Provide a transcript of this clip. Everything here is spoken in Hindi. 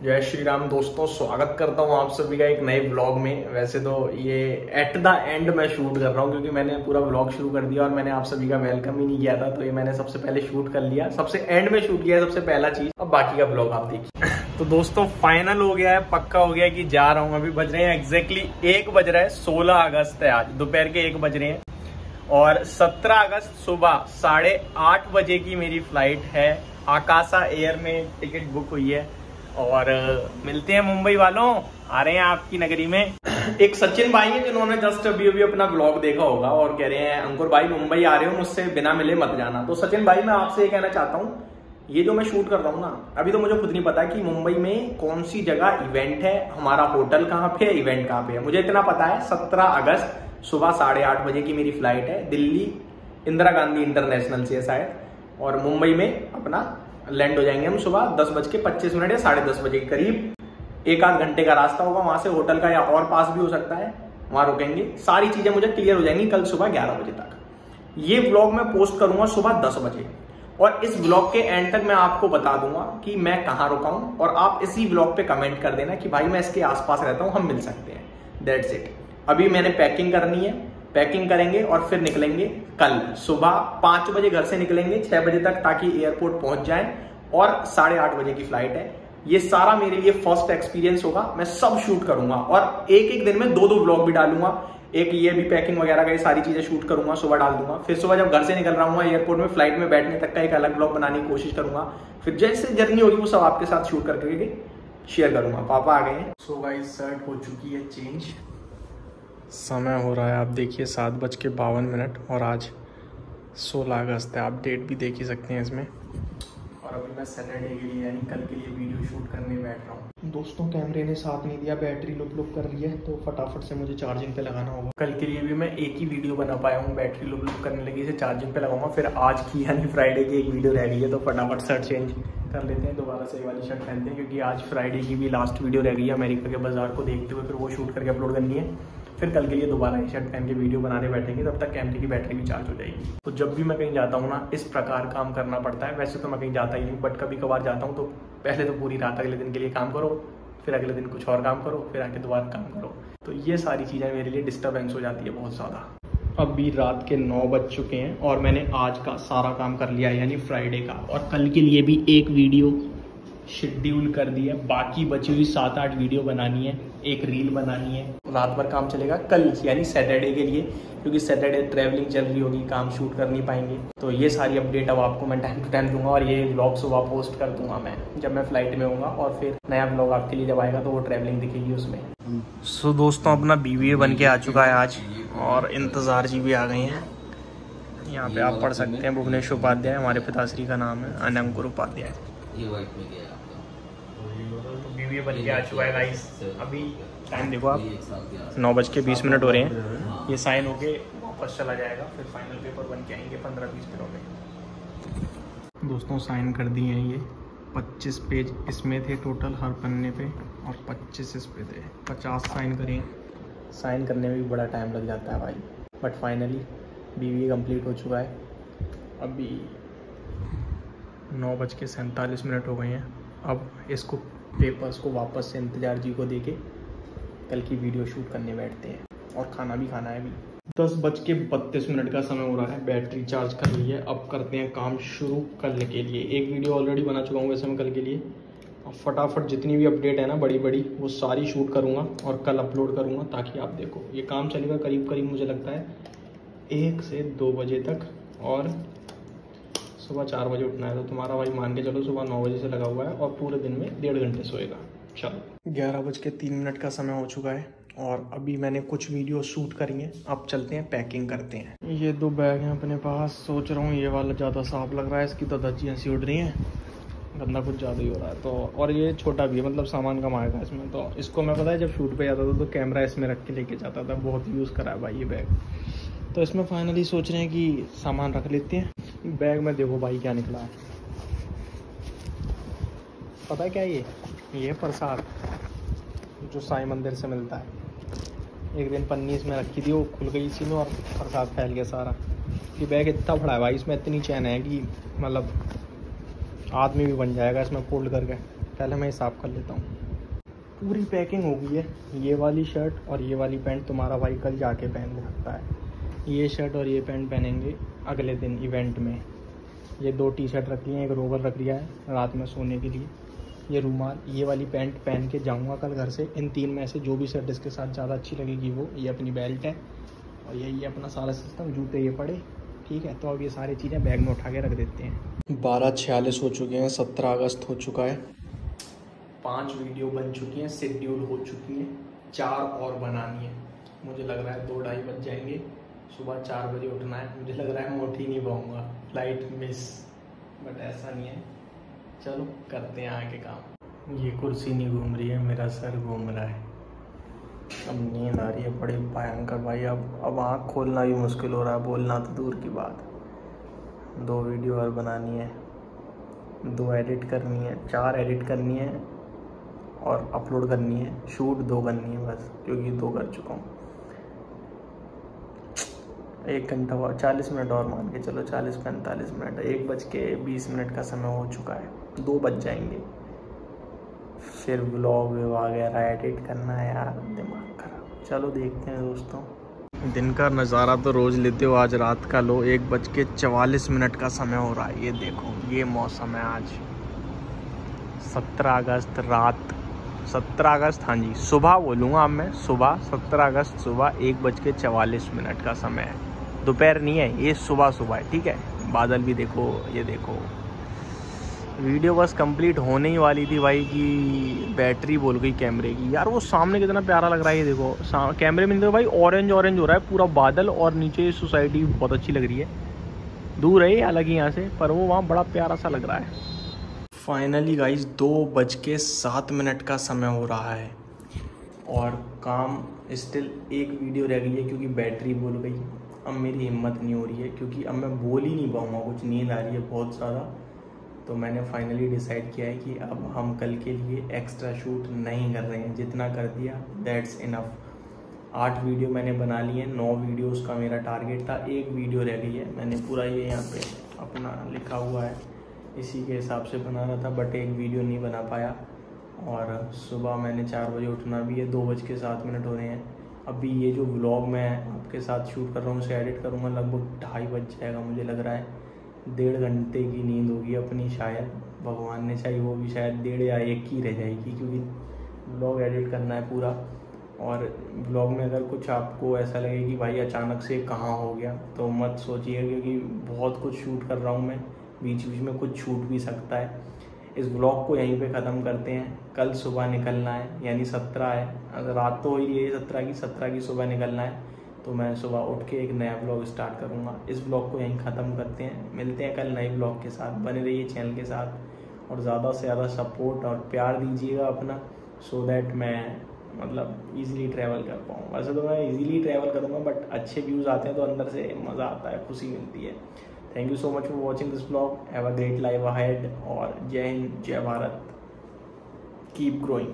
जय श्री राम दोस्तों, स्वागत करता हूँ आप सभी का एक नए ब्लॉग में। वैसे तो ये एट द एंड मैं शूट कर रहा हूँ, क्योंकि मैंने पूरा ब्लॉग शुरू कर दिया और मैंने आप सभी का वेलकम ही नहीं किया था तो ये मैंने सबसे पहले शूट कर लिया। सबसे एंड में शूट किया सबसे पहला चीज़ अब बाकी का ब्लॉग आप देखिए। तो दोस्तों फाइनल हो गया है, पक्का हो गया कि जा रहा हूँ। अभी बज रहे हैं एग्जैक्टली एक बज रहा है, सोलह अगस्त है आज। दोपहर के एक बज रहे हैं। और सत्रह अगस्त सुबह साढ़े आठ बजे की मेरी फ़्लाइट है। आकाशा एयर में टिकट बुक हुई है। और मिलते हैं मुंबई वालों। आ रहे हैं आपकी नगरी में। एक सचिन भाई है जिन्होंने जस्ट अभी अभी अपना ब्लॉग देखा होगा और कह रहे हैं, अंकुर भाई, मुंबई आ रहे हो, मुझसे बिना मिले मत जाना। तो सचिन भाई, मैं आपसे ये कहना चाहता हूँ, ये जो मैं शूट कर रहा हूँ ना, अभी तो मुझे खुद नहीं पता कि मुंबई में कौन सी जगह इवेंट है, हमारा होटल कहाँ पे है इवेंट कहाँ पे है। मुझे इतना पता है, सत्रह अगस्त सुबह साढ़े आठ बजे की मेरी फ़्लाइट है, दिल्ली, इंदिरा गांधी इंटरनेशनल से शायद, और मुंबई में अपना लैंड हो जाएँगे हम सुबह दस बज के पच्चीस मिनट या साढ़े दस बजे के करीब। एक आध घंटे का रास्ता होगा वहाँ से, होटल का या और पास भी हो सकता है। वहाँ रुकेंगे। सारी चीज़ें मुझे क्लियर हो जाएँगी कल सुबह ग्यारह बजे तक। ये ब्लॉग मैं पोस्ट करूँगा सुबह दस बजे। और इस ब्लॉग के एंड तक मैं आपको बता दूँगा कि मैं कहाँ रुका हूँ। और आप इसी ब्लॉग पे कमेंट कर देना कि भाई मैं इसके आसपास रहता हूँ, हम मिल सकते हैं। दैट्स इट अभी मैंने पैकिंग करनी है। पैकिंग करेंगे और फिर निकलेंगे कल। सुबह पाँच बजे घर से निकलेंगे, छह बजे तक, ताकि एयरपोर्ट पहुँच जाए और साढ़े आठ बजे की फ़्लाइट है। ये सारा मेरे लिए फ़र्स्ट एक्सपीरियंस होगा। मैं सब शूट करूँगा और एक एक दिन में दो दो ब्लॉग भी डालूँगा। एक ये भी पैकिंग वगैरह का, ये सारी चीज़ें शूट करूँगा, सुबह डाल दूँगा। फिर सुबह जब घर से निकल रहा हूँ एयरपोर्ट में फ़्लाइट में बैठने तक का एक अलग ब्लॉग बनाने की कोशिश करूँगा। फिर जैसे जर्नी होगी वो सब आपके साथ शूट करके शेयर करूँगा। पापा आ गए हैं। सो गाइस शर्ट हो चुकी है चेंज समय हो रहा है। आप देखिए, सात बज के बावन मिनट और आज सोलह अगस्त है। आप डेट भी देख ही सकते हैं इसमें। और अभी मैं सैटरडे के लिए, यानी कल के लिए वीडियो शूट करने बैठ रहा हूँ। दोस्तों कैमरे ने साथ नहीं दिया बैटरी लुक लुक कर रही है तो फटाफट से मुझे चार्जिंग पे लगाना होगा। कल के लिए भी मैं एक ही वीडियो बना पाया हूँ बैटरी लुक लुक करने लगी, इसे चार्जिंग पे लगाऊँगा। फिर आज की, यानी फ्राइडे की एक वीडियो रह गई है तो फटाफट शर्ट चेंज कर लेते हैं। दोबारा से वाली शर्ट पहनते हैं, क्योंकि आज फ्राइडे की भी लास्ट वीडियो रह गई है अमेरिका के बाज़ार को देखते हुए, फिर वो शूट करके अपलोड करनी है। फिर कल के लिए दोबारा शर्ट पहन के वीडियो बनाने बैठेंगे, तब तक कैमरे की बैटरी भी चार्ज हो जाएगी। तो जब भी मैं कहीं जाता हूँ ना, इस प्रकार काम करना पड़ता है। वैसे तो मैं कहीं जाता ही नहीं बट कभी कभार जाता हूँ तो पहले तो पूरी रात अगले दिन के लिए काम करो, फिर अगले दिन कुछ और काम करो, फिर आके दोबारा काम करो। तो ये सारी चीज़ें मेरे लिए डिस्टर्बेंस हो जाती है बहुत ज़्यादा। अभी रात के नौ बज चुके हैं और मैंने आज का सारा काम कर लिया, यानी फ्राइडे का। और कल के लिए भी एक वीडियो शेड्यूल कर दिया बाकी बची हुई सात आठ वीडियो बनानी है एक रील बनानी है। रात भर काम चलेगा कल यानी सैटरडे के लिए क्योंकि सैटरडे ट्रैवलिंग चल रही होगी काम शूट कर नहीं पाएँगे। तो ये सारी अपडेट अब आपको मैं टाइम टू टाइम दूँगा और ये ब्लॉग सुबह पोस्ट कर दूँगा मैं जब मैं फ़्लाइट में हूँ और फिर नया ब्लॉग आपके लिए जब आएगा तो वो ट्रैवलिंग दिखेगी उसमें। सो so, दोस्तों अपना बी बन के आ चुका है आज और इंतज़ार जी भी आ गई हैं। यहाँ पे आप पढ़ सकते हैं भुवनेश्वर उपाध्याय हमारे पिताश्री का नाम है अनंकुर उपाध्याय। वीडियो बन के आ चुका है गाइस अभी टाइम देखो आप। नौ बज के बीस मिनट हो रहे हैं। ये साइन होके वापस चला जाएगा फिर फाइनल पेपर बन के आएँगे पंद्रह बीस मिनट में दोस्तों साइन कर दिए हैं ये। पच्चीस पेज इसमें थे टोटल हर पन्ने पे और पच्चीस इस पे थे। पचास साइन करें। साइन करने में भी बड़ा टाइम लग जाता है भाई। बट फाइनली बी कंप्लीट हो चुका है। अभी नौ बज के सैंतालीस मिनट हो गए हैं। अब इसको पेपर्स को वापस से इंतज़ार जी को दे के कल की वीडियो शूट करने बैठते हैं। और खाना भी खाना है अभी। दस बज के बत्तीस मिनट का समय हो रहा है। बैटरी चार्ज कर ली है। अब करते हैं काम शुरू करने के लिए। एक वीडियो ऑलरेडी बना चुका हूँ वैसे मैं कल के लिए। अब फटाफट जितनी भी अपडेट है ना बड़ी बड़ी वो सारी शूट करूँगा और कल अपलोड करूँगा ताकि आप देखो। ये काम चलेगा करीब करीब मुझे लगता है एक से दो बजे तक और सुबह चार बजे उठना है तो तुम्हारा भाई मान के चलो सुबह नौ बजे से लगा हुआ है और पूरे दिन में डेढ़ घंटे सोएगा। चलो। ग्यारह बज के तीन मिनट का समय हो चुका है और अभी मैंने कुछ वीडियो शूट करी हैं। अब चलते हैं पैकिंग करते हैं। ये दो बैग हैं अपने पास सोच रहा हूँ ये वाला ज़्यादा साफ़ लग रहा है इसकी तो दज्जियाँ सी उड़ रही हैं। गंदा कुछ ज़्यादा ही हो रहा है तो और ये छोटा भी है मतलब सामान कम आएगा इसमें तो इसको मैं पता है जब शूट पे जाता था तो कैमरा इसमें रख के लेके जाता था बहुत यूज़ करा है भाई ये बैग। तो इसमें फाइनली सोच रहे हैं कि सामान रख लेते हैं। बैग में देखो भाई क्या निकला। है पता है क्या ये? ये प्रसाद, जो साई मंदिर से मिलता है। एक दिन पन्नी इसमें रखी थी, वो खुल गई इसी में और प्रसाद फैल गया सारा। ये बैग इतना बड़ा है भाई, इसमें इतनी चैन है कि मतलब आदमी भी बन जाएगा इसमें फोल्ड करके। पहले मैं हिसाब कर लेता हूँ। पूरी पैकिंग हो गई है। ये वाली शर्ट और ये वाली पैंट तुम्हारा भाई कल जाके पहन सकता है। ये शर्ट और ये पैंट पहनेंगे अगले दिन इवेंट में। ये दो टी शर्ट रख ली हैं एक रोवर रख लिया है रात में सोने के लिए। ये रूमाल ये वाली पैंट पहन के जाऊँगा कल घर से। इन तीन में से जो भी शर्ट इसके साथ ज़्यादा अच्छी लगेगी वो ये अपनी बेल्ट है और ये ये अपना सारा सिस्टम जूते ये पड़े ठीक है? तो अब ये सारी चीज़ें बैग में उठा के रख देते हैं। बारह छियालीस हो चुके हैं सत्रह अगस्त हो चुका है। पाँच वीडियो बन चुकी हैं शेड्यूल हो चुकी हैं चार और बनानी है। मुझे लग रहा है दो ढाई बज जाएँगे। सुबह चार बजे उठना है। मुझे लग रहा है मैं उठ ही नहीं पाऊँगा फ़्लाइट मिस बट ऐसा नहीं है। चलो, करते हैं आगे काम। ये कुर्सी नहीं घूम रही है, मेरा सर घूम रहा है। अब नींद आ रही है, बड़े भयंकर भाई। अब अब आँख खोलना भी मुश्किल हो रहा है, बोलना तो दूर की बात। दो वीडियो और बनानी है। दो एडिट करनी है, चार एडिट करनी है और अपलोड करनी है। शूट दो करनी है बस, क्योंकि दो कर चुका हूँ। एक घंटा हुआ, चालीस मिनट और मान के चलो, चालीस पैंतालीस मिनट, एक बज के बीस मिनट का समय हो चुका है, दो बज जाएँगे। फिर ब्लॉग वगैरह एडिट करना है यार, दिमाग खराब। चलो देखते हैं दोस्तों। दिन का नज़ारा तो रोज़ लेते हो, आज रात का लो, एक बज के चवालीस मिनट का समय हो रहा है, ये देखो, ये मौसम है आज। सत्रह अगस्त रात, सत्रह अगस्त हाँ जी, सुबह बोलूँगा मैं, सुबह, सत्रह अगस्त सुबह एक बज के चवालीस मिनट का समय है। दोपहर नहीं है, ये सुबह सुबह है, ठीक है? बादल भी देखो, ये देखो। वीडियो बस कंप्लीट होने ही वाली थी भाई की बैटरी बोल गई कैमरे की। यार वो सामने कितना प्यारा लग रहा है, ये देखो। कैमरे में देखो भाई ऑरेंज ऑरेंज हो रहा है, पूरा बादल और नीचे सोसाइटी बहुत अच्छी लग रही है। दूर है हालाँकि यहाँ से, पर वो वहाँ बड़ा प्यारा सा लग रहा है। फाइनली गाइस दो बज के सात मिनट का समय हो रहा है। और काम स्टिल एक वीडियो रह गई है, क्योंकि बैटरी बोल गई। अब मेरी हिम्मत नहीं हो रही है, क्योंकि अब मैं बोल ही नहीं पाऊँगा, कुछ नींद आ रही है बहुत ज़्यादा तो मैंने फाइनली डिसाइड किया है कि अब हम कल के लिए एक्स्ट्रा शूट नहीं कर रहे हैं, जितना कर दिया दैट्स इनफ आठ वीडियो मैंने बना लिए हैं, नौ वीडियोस का मेरा टारगेट था, एक वीडियो रह गई है, मैंने पूरा ये यहाँ पे अपना लिखा हुआ है, इसी के हिसाब से बना रहा था बट एक वीडियो नहीं बना पाया। और सुबह मैंने चार बजे उठना भी है, दो बज के सात मिनट हो रहे हैं। अभी ये जो व्लॉग मैं आपके साथ शूट कर रहा हूँ उसे एडिट करूँगा, लगभग ढाई बज जाएगा मुझे लग रहा है। डेढ़ घंटे की नींद होगी अपनी शायद। भगवान ने चाहिए वो भी शायद डेढ़ या एक ही रह जाएगी, क्योंकि ब्लॉग एडिट करना है पूरा। और ब्लॉग में अगर कुछ आपको ऐसा लगे कि भाई अचानक से कहाँ हो गया तो मत सोचिए, क्योंकि बहुत कुछ शूट कर रहा हूँ मैं। बीच बीच में कुछ छूट भी सकता है। इस ब्लॉग को यहीं पे ख़त्म करते हैं। कल सुबह निकलना है, यानी सत्रह है। अगर रात तो हो रही है सत्रह की सत्रह की सुबह निकलना है तो मैं सुबह उठ के एक नया ब्लॉग स्टार्ट करूँगा। इस ब्लॉग को यहीं ख़त्म करते हैं। मिलते हैं कल नए ब्लॉग के साथ। बने रहिए चैनल के साथ। और ज़्यादा से ज़्यादा सपोर्ट और प्यार दीजिएगा अपना सो दैट मैं मतलब इजीली ट्रैवल कर पाऊँ। वैसे तो मैं इजीली ट्रैवल करूँगा बट अच्छे व्यूज़ आते हैं तो अंदर से मज़ा आता है, खुशी मिलती है। thank you so much for watching this vlog. Have a great life ahead. Or jai hind jai bharat. Keep growing.